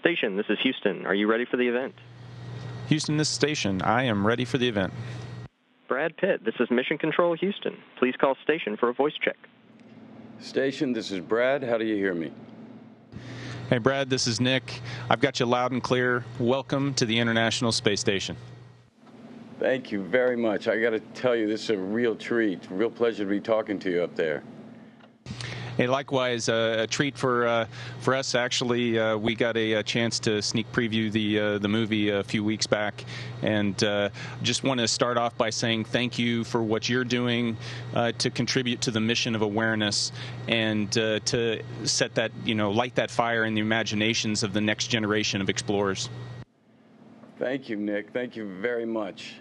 Station, this is Houston. Are you ready for the event? Houston, this station. I am ready for the event. Brad Pitt, this is Mission Control Houston. Please call station for a voice check. Station, this is Brad. How do you hear me? Hey, Brad, this is Nick. I've got you loud and clear. Welcome to the International Space Station. Thank you very much. I got to tell you, this is a real treat. Real pleasure to be talking to you up there. Hey, likewise, uh, a treat for uh, for us. Actually, uh, we got a, a, chance to sneak preview the the movie a few weeks back, and just want to start off by saying thank you for what you're doing to contribute to the mission of awareness and to set that you know light that fire in the imaginations of the next generation of explorers. Thank you, Nick. Thank you very much.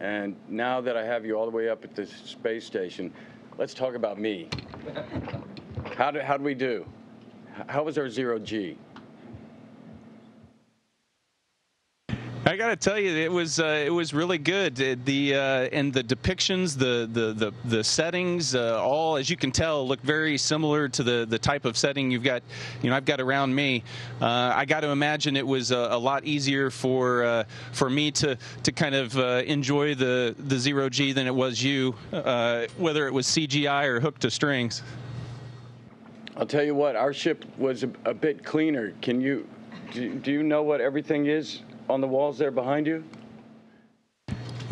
And now that I have you all the way up at the space station, let's talk about me. How do, how do we do? How was our zero G? I got to tell you, it was uh, it was really good. The uh, and the depictions, the the the, the settings, uh, all as you can tell, look very similar to the the type of setting you've got. You know, I've got around me. Uh, I got to imagine it was a, a lot easier for uh, for me to to kind of uh, enjoy the the zero G than it was you, whether it was CGI or hooked to strings. I'll tell you what, our ship was a, a bit cleaner. Can you do, do you know what everything is on the walls there behind you?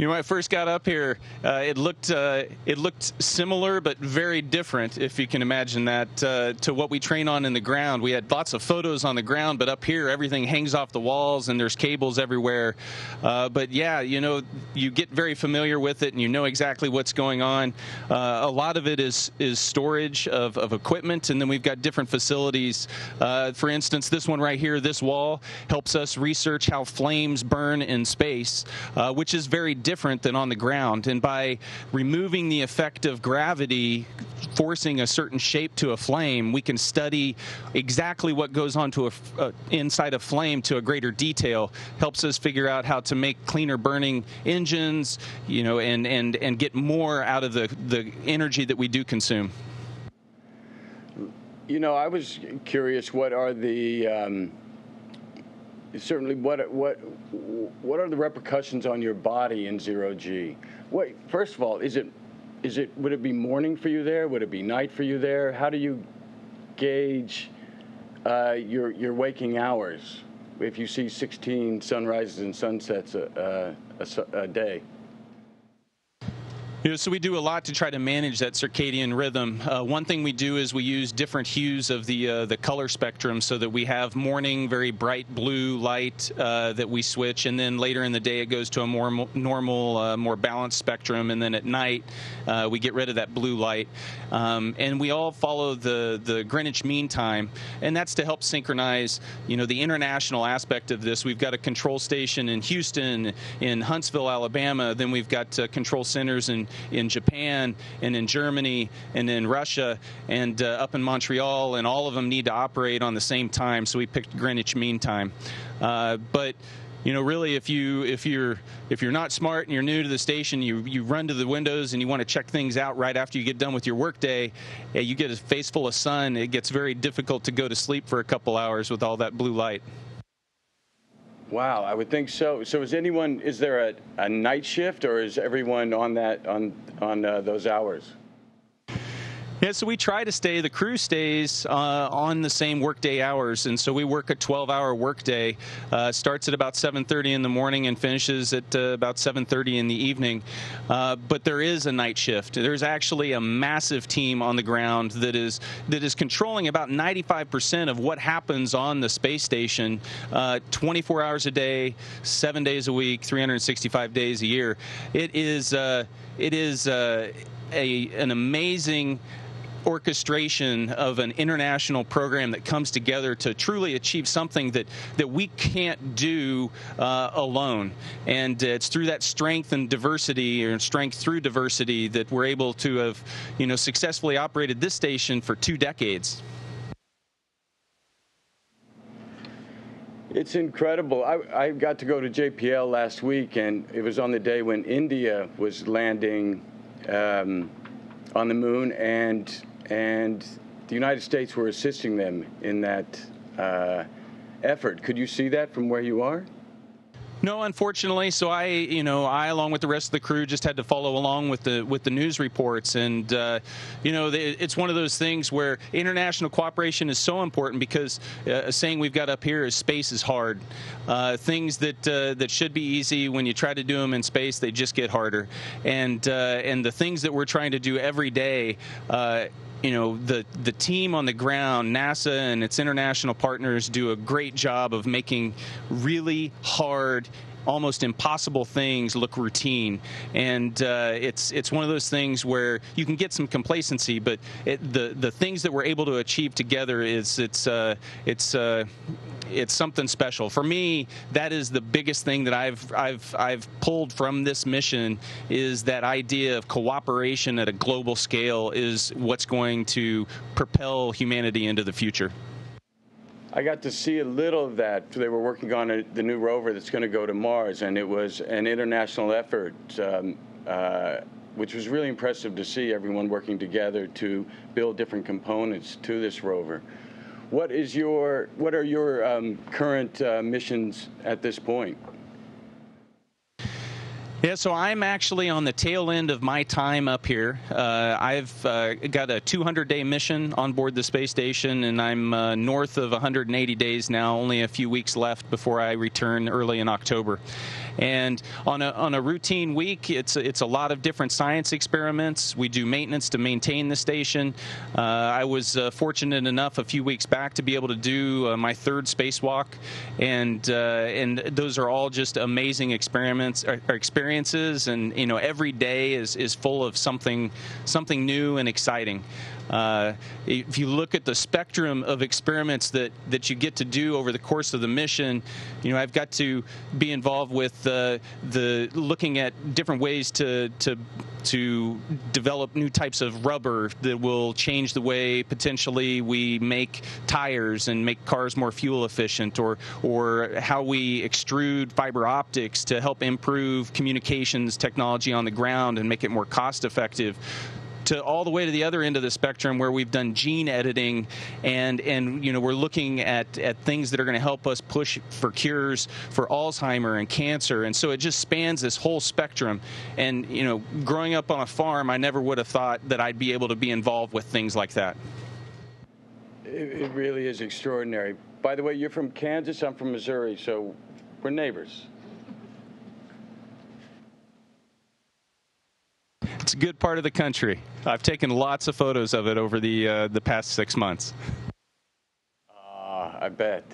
You know, when I first got up here, uh, it looked uh, it looked similar but very different, if you can imagine that, uh, to what we train on in the ground. We had lots of photos on the ground, but up here everything hangs off the walls and there's cables everywhere. Uh, but yeah, you know, you get very familiar with it and you know exactly what's going on. Uh, a lot of it is is storage of, of equipment, and then we've got different facilities. Uh, for instance, this one right here, this wall helps us research how flames burn in space, which is very different than on the ground. And by removing the effect of gravity forcing a certain shape to a flame, we can study exactly what goes on to a, uh, inside a flame to a greater detail. Helps us figure out how to make cleaner burning engines, you know, and and and get more out of the the energy that we do consume. You know, I was curious. What are the um certainly what what what are the repercussions on your body in zero G? What first of all, is it is it would it be morning for you there? Would it be night for you there? How do you gauge uh, your your waking hours if you see 16 sunrises and sunsets a, a, a, a day? You know, so we do a lot to try to manage that circadian rhythm. Uh, one thing we do is we use different hues of the uh, the color spectrum, so that we have morning very bright blue light uh, that we switch, and then later in the day it goes to a more normal, uh, more balanced spectrum, and then at night uh, we get rid of that blue light. Um, and we all follow the the Greenwich Mean Time, and that's to help synchronize, you know, the international aspect of this. We've got a control station in Houston, in Huntsville, Alabama. Then we've got uh, control centers in in Japan and in Germany and in Russia and uh, up in Montreal, and all of them need to operate on the same time. So we picked Greenwich Mean Time. Uh, but you know, really, if you if you're if you're not smart and you're new to the station, you you run to the windows and you want to check things out right after you get done with your workday. You get a face full of sun. It gets very difficult to go to sleep for a couple hours with all that blue light. Wow, I would think so. So is anyone, is there a, a night shift or is everyone on that, on, on uh, those hours? Yeah, so we try to stay. The crew stays uh, on the same workday hours, and so we work a 12-hour workday. Uh, starts at about 7:30 in the morning and finishes at uh, about 7:30 in the evening. Uh, but there is a night shift. There's actually a massive team on the ground that is that is controlling about 95% of what happens on the space station, uh, 24 hours a day, seven days a week, 365 days a year. It is uh, it is a an amazing orchestration of an international program that comes together to truly achieve something that, that we can't do uh, alone. And it's through that strength and diversity, or strength through diversity, that we're able to have, you know, successfully operated this station for two decades. It's incredible. I, I, got to go to JPL last week, and it was on the day when India was landing um, on the moon, and and the United States were assisting them in that uh, effort. Could you see that from where you are? No, unfortunately. So I, you know, I along with the rest of the crew just had to follow along with the with the news reports, and uh, you know, it's one of those things where international cooperation is so important because uh, saying we've got up here is space is hard. Uh, things that uh, that should be easy when you try to do them in space, they just get harder, and uh, and the things that we're trying to do every day uh, you know the the team on the ground, NASA and its international partners do a great job of making really hard almost impossible things look routine, and uh, it's it's one of those things where you can get some complacency, but it, the the things that we're able to achieve together is it's uh, it's uh, it's something special. For me, that is the biggest thing that I've I've I've pulled from this mission is that idea of cooperation at a global scale is what's going to propel humanity into the future. I got to see a little of that. They were working on a, the new rover that's going to go to Mars, and it was an international effort, um, uh, which was really impressive to see everyone working together to build different components to this rover. What is your what are your um, current uh, missions at this point? Yeah, so I'm actually on the tail end of my time up here. Uh, I've uh, got a 200 day mission on board the space station, and I'm uh, north of 180 days now, only a few weeks left before I return early in October. And on a, on a routine week, it's, it's a lot of different science experiments. We do maintenance to maintain the station. Uh, I was uh, fortunate enough a few weeks back to be able to do uh, my third spacewalk, and uh, and those are all just amazing experiments or, or experiences. And you know, every day is is full of something something new and exciting. Uh, if you look at the spectrum of experiments that, that you get to do over the course of the mission, you know, I've got to be involved with uh, the looking at different ways to, to to develop new types of rubber that will change the way potentially we make tires and make cars more fuel efficient or or how we extrude fiber optics to help improve communications technology on the ground and make it more cost effective to all the way to the other end of the spectrum where we've done gene editing and and you know we're looking at at things that are going to help us push for cures for Alzheimer and cancer. And so it just spans this whole spectrum. And you know growing up on a farm I never would have thought that I'd be able to be involved with things like that. It, it really is extraordinary. By the way you're from Kansas I'm from Missouri so we're neighbors It's a good part of the country. I've taken lots of photos of it over the uh, the past six months. Uh, I bet.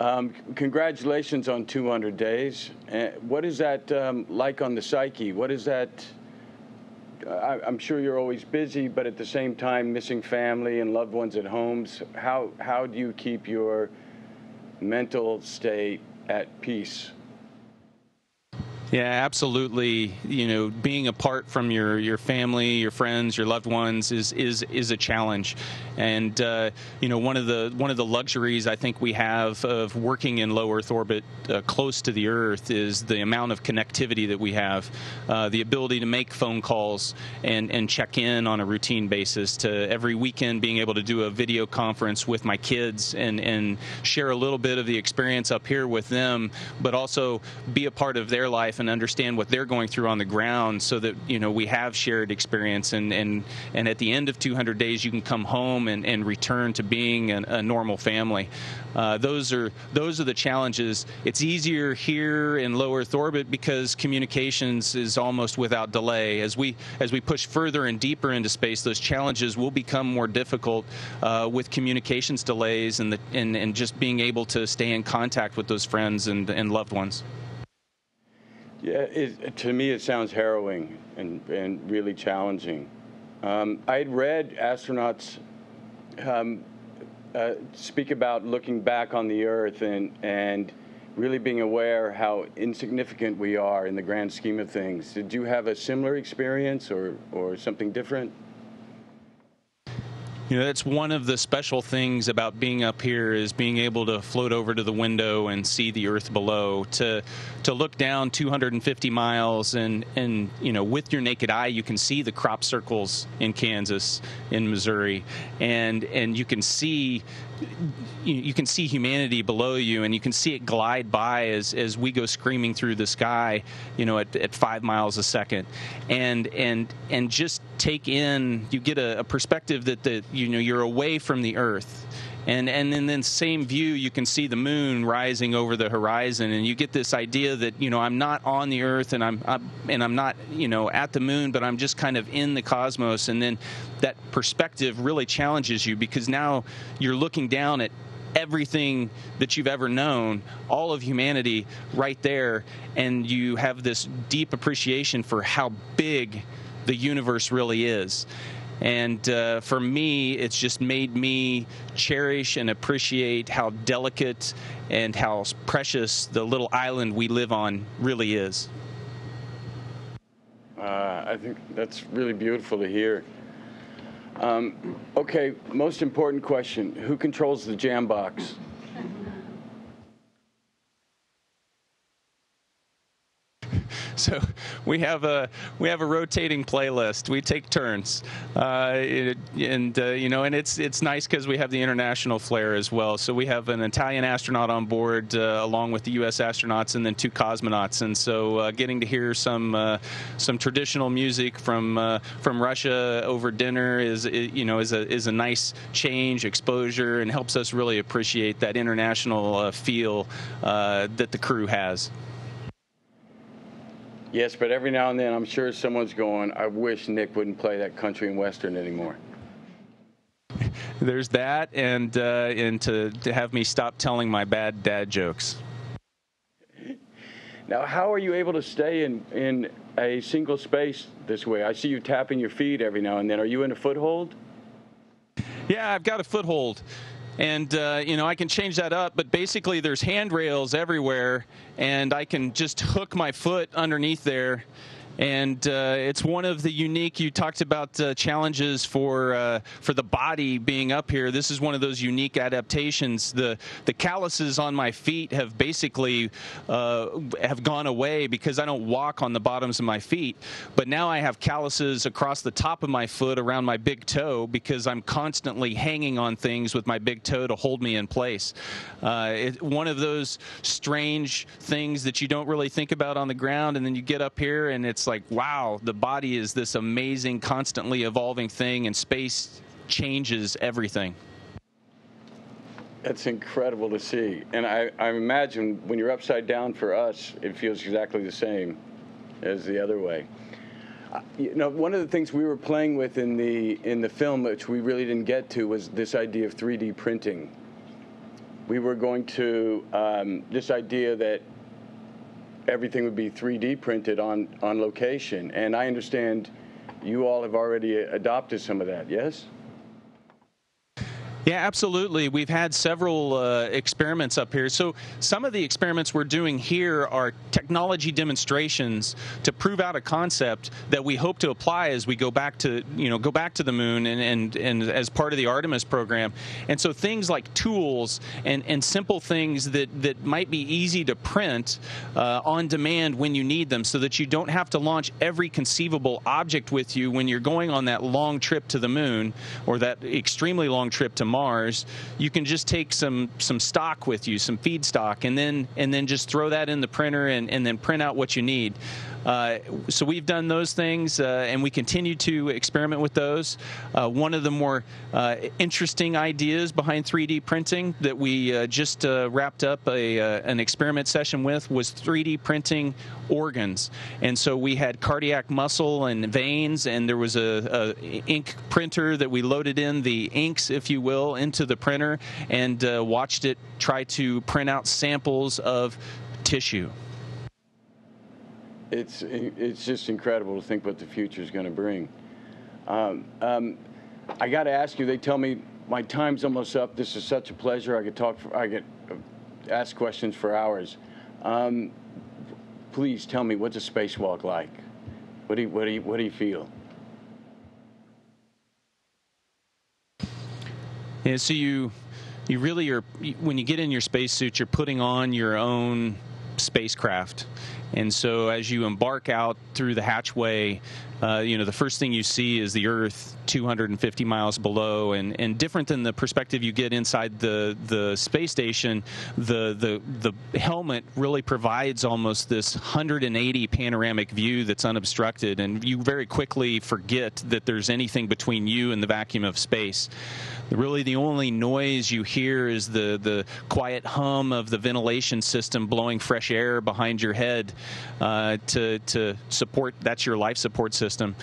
Um, congratulations on 200 days. Uh, what is that um, like on the psyche? What is that? I, am sure you're always busy, but at the same time missing family and loved ones at homes. How how do you keep your mental state at peace? Yeah, absolutely. You know, being apart from your, your family, your friends, your loved ones is is is a challenge, and uh, you know one of the one of the luxuries I think we have of working in low Earth orbit, uh, close to the Earth, is the amount of connectivity that we have, uh, the ability to make phone calls and and check in on a routine basis. To every weekend being able to do a video conference with my kids and and share a little bit of the experience up here with them, but also be a part of their life and understand what they're going through on the ground so that you know we have shared experience. And and and at the end of 200 days you can come home and, and return to being an, a normal family. Uh, those are those are the challenges. It's easier here in low earth orbit because communications is almost without delay. As we as we push further and deeper into space those challenges will become more difficult uh, with communications delays and the and, and just being able to stay in contact with those friends and, and loved ones yeah, it, to me it sounds harrowing and, and really challenging. Um, I'd read astronauts um, uh, speak about looking back on the Earth and, and really being aware how insignificant we are in the grand scheme of things. Did you have a similar experience or, or something different? You know, that's one of the special things about being up here is being able to float over to the window and see the earth below. To to look down 250 miles and and you know, with your naked eye, you can see the crop circles in Kansas, in Missouri, and and you can see you, you, can see humanity below you, and you can see it glide by as, as we go screaming through the sky, you know, at, at five miles a second, and and and just take in. You get a, a perspective that that you know you're away from the Earth, and and in the same view you can see the moon rising over the horizon and you get this idea that you know I'm not on the earth and I'm, I'm, and I'm not you know at the moon but I'm just kind of in the cosmos and then that perspective really challenges you because now you're looking down at everything that you've ever known, all of humanity right there, and you have this deep appreciation for how big the universe really is. And uh, for me, it's just made me cherish and appreciate how delicate and how precious the little island we live on really is. Uh, I think that's really beautiful to hear. Um, okay, most important question Who controls the Jambox? So we have a we have a rotating playlist. We take turns, uh, and uh, you know, and it's it's nice because we have the international flair as well. So we have an Italian astronaut on board uh, along with the U.S. astronauts, and then two cosmonauts. And so uh, getting to hear some uh, some traditional music from uh, from Russia over dinner is you know is a is a nice change exposure and helps us really appreciate that international feel that the crew has. Yes, but every now and then I'm sure someone's going, I wish Nick wouldn't play that country and western anymore. There's that, and uh, and to, to have me stop telling my bad dad jokes. Now, how are you able to stay in, in a single space this way? I see you tapping your feet every now and then. Are you in a foothold? Yeah, I've got a foothold and uh, you know I can change that up. But basically, there's handrails everywhere, and I can just hook my foot underneath there and uh, it's one of the unique. You talked about uh, challenges for uh, for the body being up here. This is one of those unique adaptations. The the calluses on my feet have basically uh, have gone away because I don't walk on the bottoms of my feet. But now I have calluses across the top of my foot around my big toe because I'm constantly hanging on things with my big toe to hold me in place. Uh, it, one of those strange things that you don't really think about on the ground, and then you get up here and it's like, wow, the body is this amazing, constantly evolving thing, and space changes everything. That's incredible to see. And I, I imagine when you're upside down for us, it feels exactly the same as the other way. Uh, you know, one of the things we were playing with in the in the film, which we really didn't get to, was this idea of 3D printing. We were going to um, this idea that everything would be 3D printed on, on location. And I understand you all have already adopted some of that, yes? Yeah, absolutely. We've had several uh, experiments up here. So some of the experiments we're doing here are technology demonstrations to prove out a concept that we hope to apply as we go back to you know go back to the moon and and, and as part of the Artemis program. And so things like tools and, and simple things that that might be easy to print uh, on demand when you need them, so that you don't have to launch every conceivable object with you when you're going on that long trip to the moon or that extremely long trip to Mars, you can just take some some stock with you, some feedstock, and then and then just throw that in the printer and, and then print out what you need. Uh, so we've done those things, uh, and we continue to experiment with those. Uh, one of the more uh, interesting ideas behind 3D printing that we uh, just wrapped up a, an experiment session with was 3D printing organs. And so we had cardiac muscle and veins, and there was a, a ink printer that we loaded in the inks, if you will, into the printer and watched it try to print out samples of tissue it's it's just incredible to think what the future is going to bring. Um, um, I got to ask you. They tell me my time's almost up. This is such a pleasure. I could talk. For, I could uh, ask questions for hours. Um, please tell me what's a spacewalk like. What do you, what do you, what do you feel? Yeah, so you you really are when you get in your spacesuit, you're putting on your own spacecraft And so as you embark out through the hatchway, uh, you know, the first thing you see is the Earth 250 miles below, and, and different than the perspective you get inside the, the space station, the, the, the helmet really provides almost this 180 panoramic view that's unobstructed, and you very quickly forget that there's anything between you and the vacuum of space. Really, the only noise you hear is the, the quiet hum of the ventilation system blowing fresh air behind your head uh, to, to support, that's your life support system.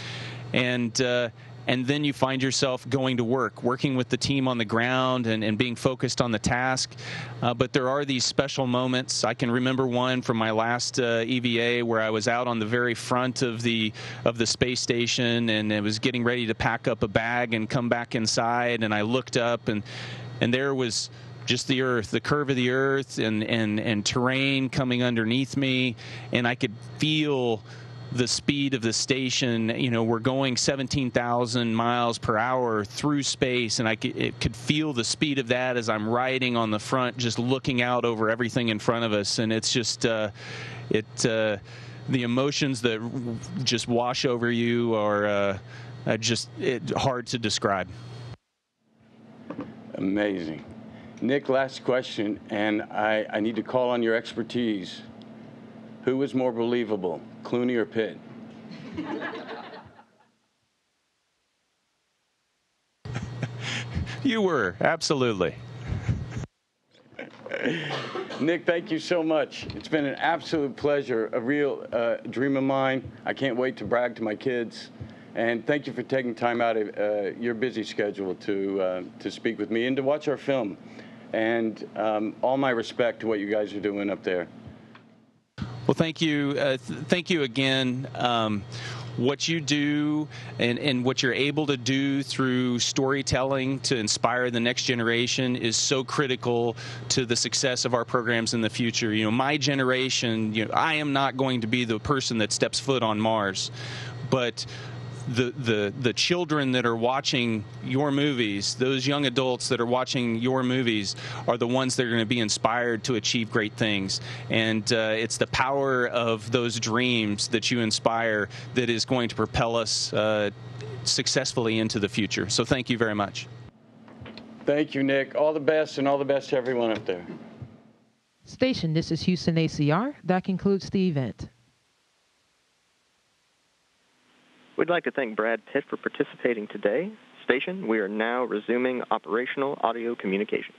And uh, and then you find yourself going to work, working with the team on the ground and, and being focused on the task. Uh, but there are these special moments. I can remember one from my last uh, EVA where I was out on the very front of the of the space station and I was getting ready to pack up a bag and come back inside, and I looked up and and there was just the earth, the curve of the earth, and, and, and terrain coming underneath me, and I could feel the speed of the station. You know, we're going 17,000 miles per hour through space, and I could, could, feel the speed of that as I'm riding on the front, just looking out over everything in front of us. And it's just, uh, it, uh, the emotions that just wash over you are uh, just it, hard to describe. Amazing. Nick, last question, and I, I need to call on your expertise. Who was more believable, Clooney or Pitt? you were, absolutely. Nick, thank you so much. It's been an absolute pleasure, a real uh, dream of mine. I can't wait to brag to my kids. And thank you for taking time out of uh, your busy schedule to, uh, to speak with me and to watch our film. And um, all my respect to what you guys are doing up there. Well, thank you. Uh, th- thank you again. Um, what you do and, and what you're able to do through storytelling to inspire the next generation is so critical to the success of our programs in the future. You know, my generation, you know, I am not going to be the person that steps foot on Mars, but the, the the children that are watching your movies, those young adults that are watching your movies, are the ones that are going to be inspired to achieve great things. And uh, it's the power of those dreams that you inspire that is going to propel us uh, successfully into the future. So thank you very much. Thank you, Nick. All the best, and all the best to everyone up there. Station, this is Houston ACR. That concludes the event. We'd like to thank Brad Pitt for participating today. Station, we are now resuming operational audio communications.